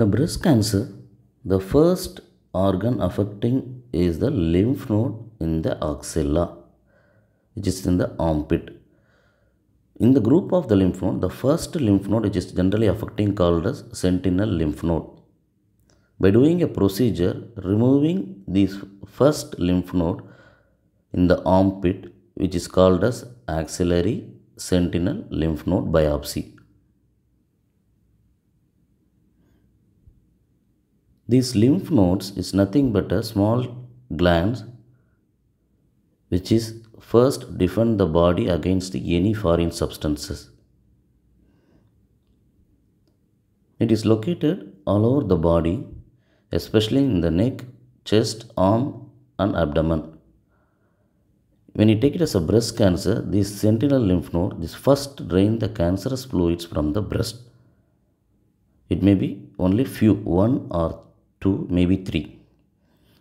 The breast cancer, the first organ affecting is the lymph node in the axilla, which is in the armpit. In the group of the lymph node, the first lymph node which is generally affecting called as sentinel lymph node. By doing a procedure, removing this first lymph node in the armpit, which is called as axillary sentinel lymph node biopsy. These lymph nodes is nothing but a small glands which is first defend the body against any foreign substances. It is located all over the body, especially in the neck, chest, arm, and abdomen. When you take it as a breast cancer, this sentinel lymph node this first drain the cancerous fluids from the breast. It may be only few, one or two, maybe three.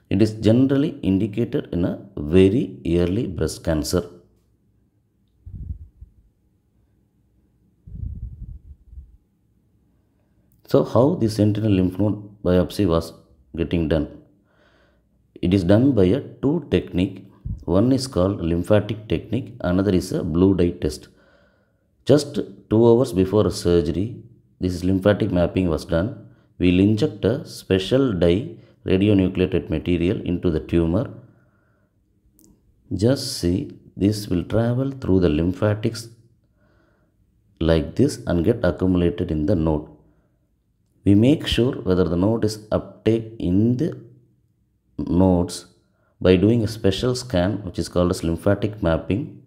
It is generally indicated in a very early breast cancer. So, how the sentinel lymph node biopsy was getting done? It is done by a two technique. One is called lymphatic technique, another is a blue dye test. Just two hours before surgery, this lymphatic mapping was done. We'll inject a special dye radionucleated material into the tumor. Just see, this will travel through the lymphatics like this and get accumulated in the node. We make sure whether the node is uptake in the nodes by doing a special scan which is called as lymphatic mapping.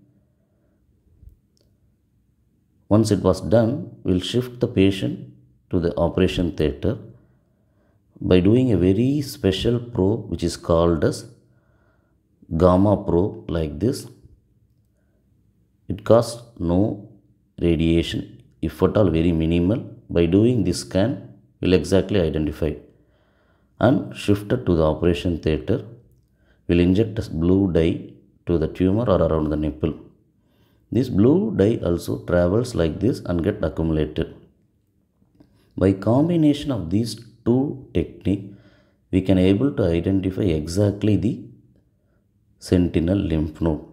Once it was done, we'll shift the patient to the operation theatre by doing a very special probe which is called as gamma probe like this. It costs no radiation if at all very minimal. By doing this scan, will exactly identify and shifted to the operation theatre will inject a blue dye to the tumor or around the nipple. This blue dye also travels like this and get accumulated. By combination of these two technique, we can able to identify exactly the sentinel lymph node.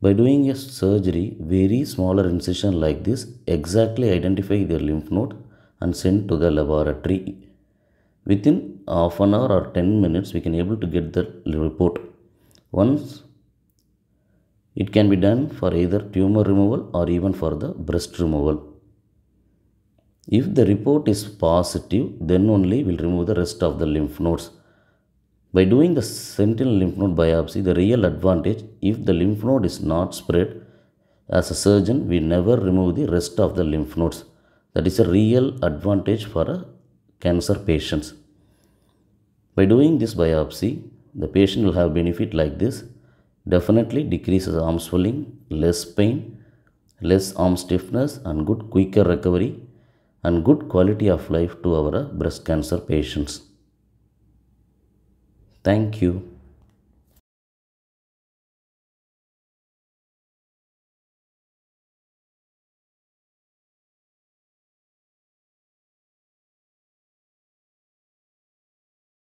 By doing a surgery, very smaller incision like this, exactly identify the lymph node and send to the laboratory. Within half an hour or 10 minutes, we can able to get the report. Once it can be done for either tumor removal or even for the breast removal. If the report is positive, then only we'll remove the rest of the lymph nodes. By doing the sentinel lymph node biopsy, the real advantage, if the lymph node is not spread, as a surgeon, we never remove the rest of the lymph nodes. That is a real advantage for a cancer patients. By doing this biopsy, the patient will have benefit like this. Definitely decreases arm swelling, less pain, less arm stiffness and good quicker recovery and good quality of life to our breast cancer patients. Thank you.